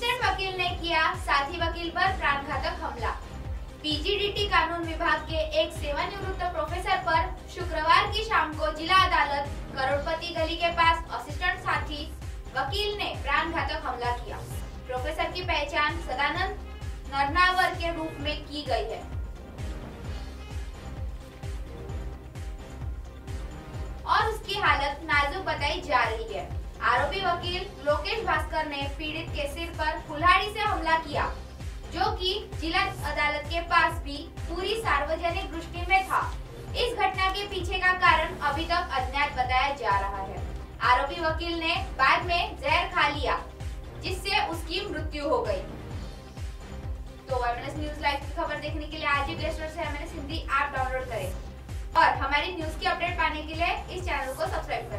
किया साथी वकील पर प्राणघातक हमला। पीजीडीटी कानून विभाग के एक सेवानिवृत्त प्रोफेसर पर शुक्रवार की शाम को जिला अदालत करोड़पति गली के पास असिस्टेंट साथी वकील ने प्राणघातक हमला किया। प्रोफेसर की पहचान सदानंद नरनावर के रूप में की गई है। और उसकी हालत नाजुक बताई जा रही है। आरोपी वकील लोकेश ने पीड़ित के सिर पर कुल्हाड़ी से हमला किया, जो कि जिला अदालत के पास भी पूरी सार्वजनिक दृष्टि में था। इस घटना के पीछे का कारण अभी तक अज्ञात बताया जा रहा है। आरोपी वकील ने बाद में जहर खा लिया, जिससे उसकी मृत्यु हो गई। तो एमएनएस न्यूज़ लाइव की खबर देखने के लिए आज ही प्ले स्टोर से एमएनएस हिंदी ऐप डाउनलोड करें। और हमारी न्यूज़ की अपडेट पाने के लिए इस चैनल को सब्सक्राइब करें।